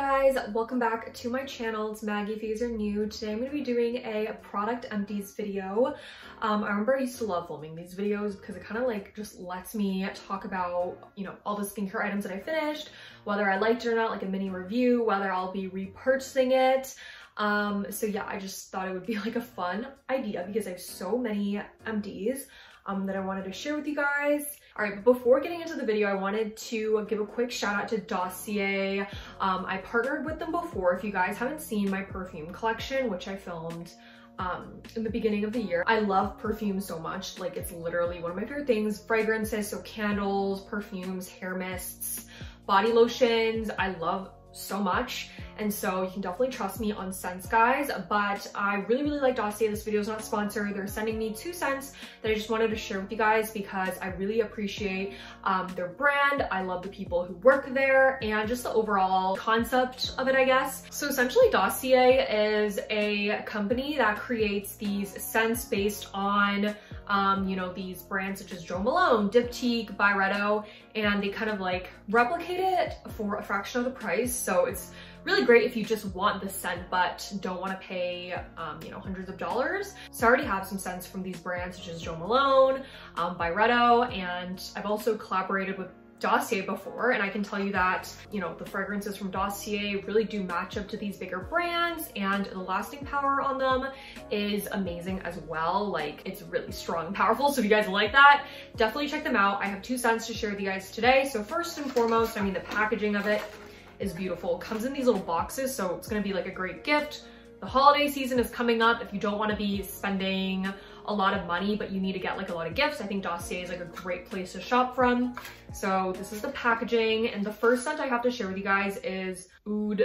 guys, welcome back to my channel. It's Maggie if you guys are new. Today I'm going to be doing a product empties video. Um, I remember I used to love filming these videos because it kind of like just lets me talk about, you know, all the skincare items that I finished, whether I liked it or not, like a mini review, whether I'll be repurchasing it. Um, so yeah, I just thought it would be like a fun idea because I have so many empties um, that I wanted to share with you guys. All right, before getting into the video, I wanted to give a quick shout out to Dossier. Um, I partnered with them before. If you guys haven't seen my perfume collection, which I filmed um, in the beginning of the year. I love perfume so much. Like it's literally one of my favorite things. Fragrances, so candles, perfumes, hair mists, body lotions. I love so much. And so you can definitely trust me on scents, guys. But I really, really like Dossier. This video is not sponsored. They're sending me two scents that I just wanted to share with you guys because I really appreciate um, their brand. I love the people who work there and just the overall concept of it, I guess. So essentially Dossier is a company that creates these scents based on um, you know, these brands such as Jo Malone, Diptyque, Byredo, and they kind of like replicate it for a fraction of the price. So it's really great if you just want the scent but don't want to pay, um, you know, hundreds of dollars. So I already have some scents from these brands such as Jo Malone, um, Byredo, and I've also collaborated with Dossier before and I can tell you that, you know, the fragrances from Dossier really do match up to these bigger brands and the lasting power on them is amazing as well. Like it's really strong and powerful. So if you guys like that, definitely check them out. I have two scents to share with you guys today. So first and foremost, I mean, the packaging of it is beautiful. It comes in these little boxes, so it's gonna be like a great gift. The holiday season is coming up. If you don't wanna be spending a lot of money, but you need to get like a lot of gifts, I think Dossier is like a great place to shop from. So this is the packaging. And the first scent I have to share with you guys is Oud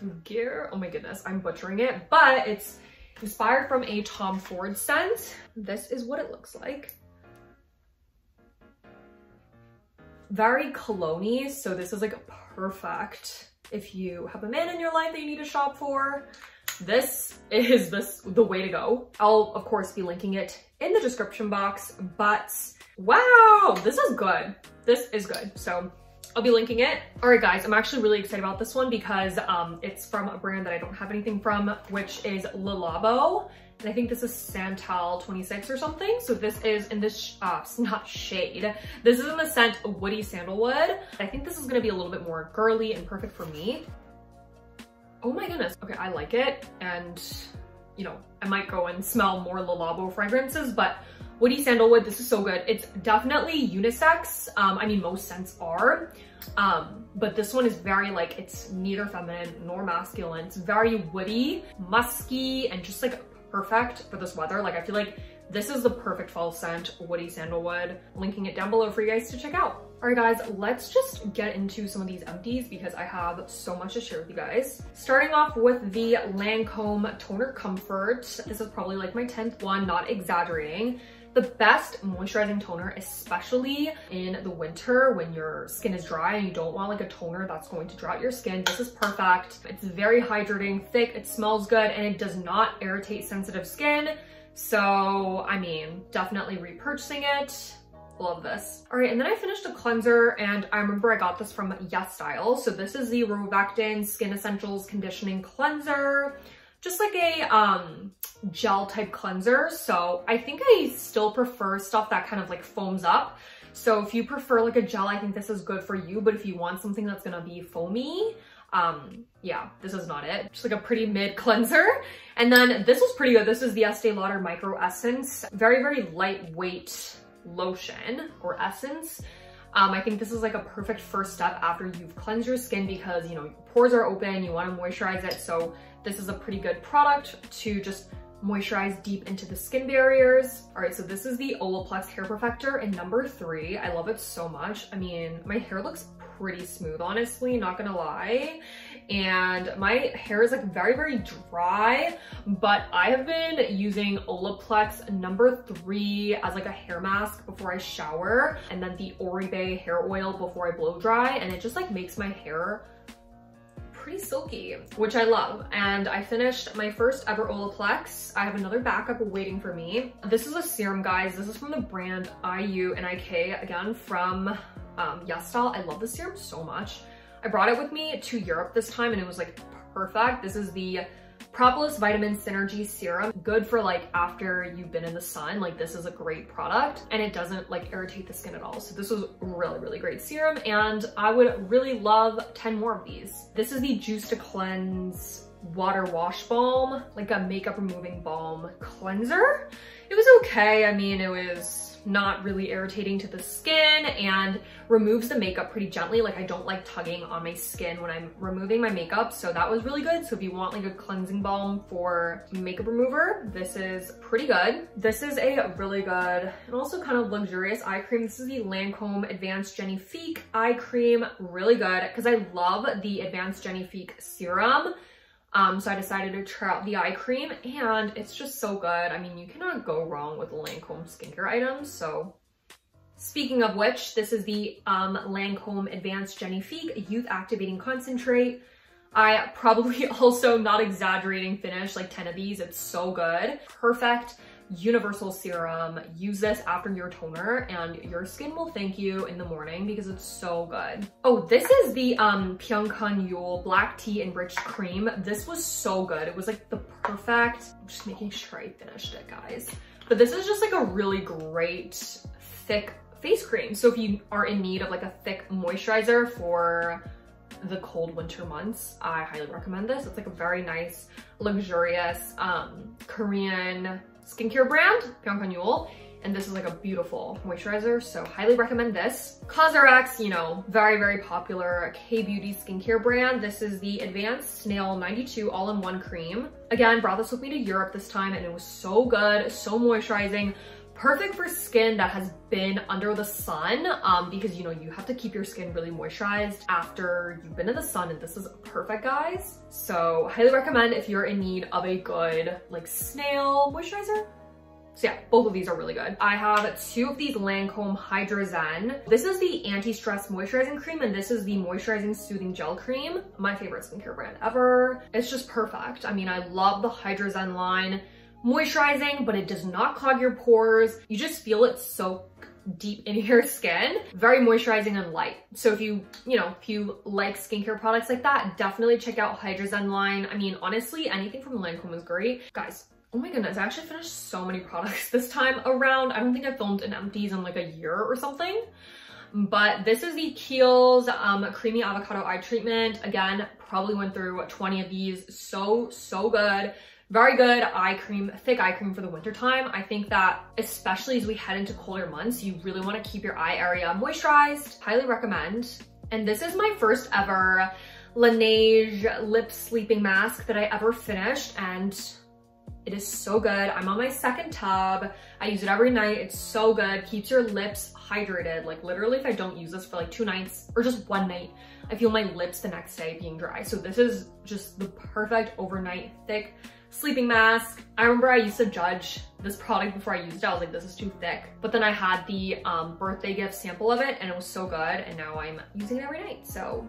Fougere. Oh my goodness, I'm butchering it, but it's inspired from a Tom Ford scent. This is what it looks like. Very cologne so this is like perfect if you have a man in your life that you need to shop for. This is this, the way to go. I'll, of course, be linking it in the description box, but wow, this is good. This is good. So I'll be linking it. All right, guys, I'm actually really excited about this one because um, it's from a brand that I don't have anything from, which is Le Labo. And I think this is Santal 26 or something. So this is in this, uh, not shade. This is in the scent Woody Sandalwood. I think this is gonna be a little bit more girly and perfect for me. Oh my goodness. Okay, I like it. And, you know, I might go and smell more Le Labo fragrances, but Woody Sandalwood, this is so good. It's definitely unisex. Um, I mean, most scents are. Um, but this one is very like, it's neither feminine nor masculine. It's very woody, musky, and just like perfect for this weather. Like I feel like this is the perfect fall scent, Woody Sandalwood. Linking it down below for you guys to check out. All right guys, let's just get into some of these empties because I have so much to share with you guys. Starting off with the Lancome Toner Comfort. This is probably like my 10th one, not exaggerating the best moisturizing toner, especially in the winter when your skin is dry and you don't want like a toner that's going to dry out your skin. This is perfect. It's very hydrating, thick, it smells good, and it does not irritate sensitive skin. So, I mean, definitely repurchasing it. Love this. All right, and then I finished a cleanser and I remember I got this from YesStyle. So this is the Rovectin Skin Essentials Conditioning Cleanser. Just like a um, gel type cleanser. So I think I still prefer stuff that kind of like foams up. So if you prefer like a gel, I think this is good for you. But if you want something that's gonna be foamy, um, yeah, this is not it. Just like a pretty mid cleanser. And then this was pretty good. This is the Estee Lauder Micro Essence. Very, very lightweight lotion or essence. Um, I think this is like a perfect first step after you've cleansed your skin because, you know, your pores are open, you wanna moisturize it. So this is a pretty good product to just moisturize deep into the skin barriers. All right, so this is the Olaplex Hair Perfector in number three. I love it so much. I mean, my hair looks pretty smooth, honestly, not gonna lie. And my hair is like very, very dry, but I have been using Olaplex number three as like a hair mask before I shower, and then the Oribe hair oil before I blow dry, and it just like makes my hair pretty silky, which I love. And I finished my first ever Olaplex. I have another backup waiting for me. This is a serum, guys. This is from the brand iUNIK, again, from um, YesStyle. I love this serum so much. I brought it with me to Europe this time and it was like perfect. This is the Propolis Vitamin Synergy Serum. Good for like after you've been in the sun. Like this is a great product and it doesn't like irritate the skin at all. So this was really, really great serum and I would really love 10 more of these. This is the Juice to Cleanse Water Wash Balm, like a makeup removing balm cleanser. It was okay. I mean, it was not really irritating to the skin and removes the makeup pretty gently. Like I don't like tugging on my skin when I'm removing my makeup. So that was really good. So if you want like a cleansing balm for makeup remover, this is pretty good. This is a really good and also kind of luxurious eye cream. This is the Lancome Advanced Jenny Genifique eye cream. Really good because I love the Advanced Jenny Genifique serum. Um, so I decided to try out the eye cream and it's just so good. I mean, you cannot go wrong with Lancome skincare items. So speaking of which, this is the um, Lancome Advanced Genifique Youth Activating Concentrate. I probably also, not exaggerating, finished like 10 of these. It's so good. Perfect universal serum. Use this after your toner and your skin will thank you in the morning because it's so good. Oh, this is the um, Pyunkang Yul Black Tea Enriched Cream. This was so good. It was like the perfect, I'm just making sure I finished it, guys. But this is just like a really great thick face cream. So if you are in need of like a thick moisturizer for the cold winter months, I highly recommend this. It's like a very nice, luxurious um, Korean skincare brand, Pyunkang Yul. And this is like a beautiful moisturizer, so highly recommend this. COSRX, you know, very, very popular K-beauty skincare brand. This is the Advanced Snail 92 All-in-One Cream. Again, brought this with me to Europe this time and it was so good, so moisturizing perfect for skin that has been under the sun um, because you know you have to keep your skin really moisturized after you've been in the sun and this is perfect guys so highly recommend if you're in need of a good like snail moisturizer so yeah, both of these are really good. I have two of these Lancome Hydra Zen. This is the anti-stress moisturizing cream and this is the moisturizing soothing gel cream. My favorite skincare brand ever. It's just perfect. I mean, I love the Hydra Zen line moisturizing, but it does not clog your pores. You just feel it soak deep in your skin. Very moisturizing and light. So if you, you know, if you like skincare products like that, definitely check out Hydra line. I mean, honestly, anything from Lancome is great. Guys, oh my goodness, I actually finished so many products this time around. I don't think I filmed an empties in like a year or something. But this is the Kiehl's um, Creamy Avocado Eye Treatment. Again, probably went through 20 of these. So, so good. Very good eye cream, thick eye cream for the winter time. I think that especially as we head into colder months, you really wanna keep your eye area moisturized. Highly recommend. And this is my first ever Laneige lip sleeping mask that I ever finished and it is so good. I'm on my second tub. I use it every night. It's so good. Keeps your lips hydrated. Like literally if I don't use this for like two nights or just one night, I feel my lips the next day being dry. So this is just the perfect overnight thick sleeping mask. I remember I used to judge this product before I used it. I was like, this is too thick. But then I had the um, birthday gift sample of it and it was so good. And now I'm using it every night. So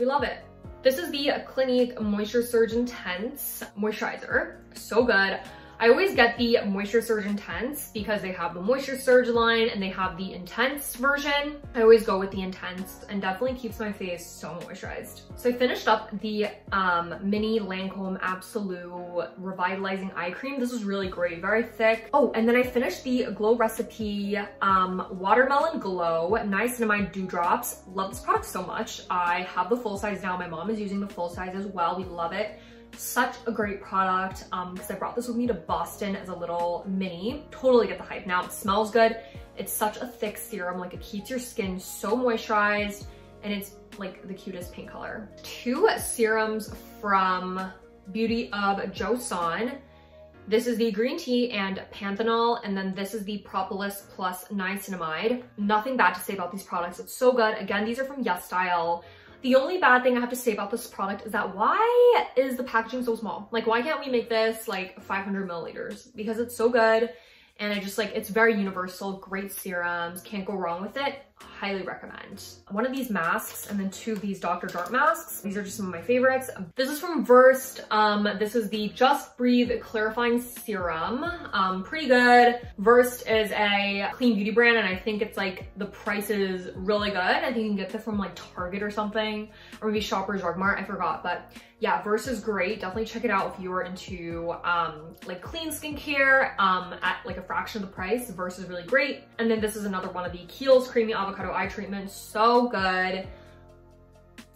we love it. This is the Clinique Moisture Surge Intense Moisturizer. So good. I always get the Moisture Surge Intense because they have the Moisture Surge line and they have the Intense version. I always go with the Intense and definitely keeps my face so moisturized. So I finished up the um, Mini Lancome Absolute Revitalizing Eye Cream. This is really great, very thick. Oh, and then I finished the Glow Recipe um, Watermelon Glow Niacinamide Dewdrops. Love this product so much. I have the full size now. My mom is using the full size as well. We love it. Such a great product because um, I brought this with me to Boston as a little mini. Totally get the hype. Now it smells good. It's such a thick serum. Like it keeps your skin so moisturized and it's like the cutest pink color. Two serums from Beauty of Joseon. This is the green tea and panthenol, and then this is the propolis plus niacinamide. Nothing bad to say about these products. It's so good. Again, these are from Yes Style. The only bad thing I have to say about this product is that why is the packaging so small? Like, why can't we make this like 500 milliliters? Because it's so good and I just like, it's very universal, great serums, can't go wrong with it. Highly recommend. One of these masks and then two of these Dr. Jart masks. These are just some of my favorites. This is from Versed. Um, this is the Just Breathe Clarifying Serum. Um, pretty good. Versed is a clean beauty brand and I think it's like the price is really good. I think you can get this from like Target or something or maybe Shoppers Drug Mart, I forgot. But yeah, Versed is great. Definitely check it out if you are into um, like clean skincare um, at like a fraction of the price. Versed is really great. And then this is another one of the Kiehl's Creamy Avocado Eye Treatment. So good.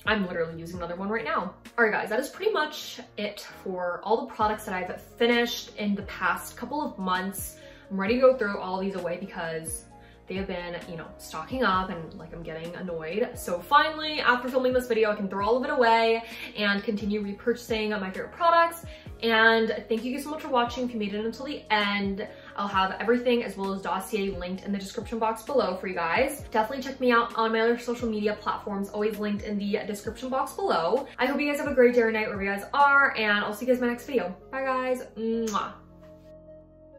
I'm literally using another one right now. All right guys, that is pretty much it for all the products that I've finished in the past couple of months. I'm ready to go throw all these away because they have been, you know, stocking up and like I'm getting annoyed. So finally, after filming this video, I can throw all of it away and continue repurchasing my favorite products. And thank you guys so much for watching. If you made it until the end, I'll have everything as well as Dossier linked in the description box below for you guys. Definitely check me out on my other social media platforms, always linked in the description box below. I hope you guys have a great day or night wherever you guys are, and I'll see you guys in my next video. Bye guys. Mwah.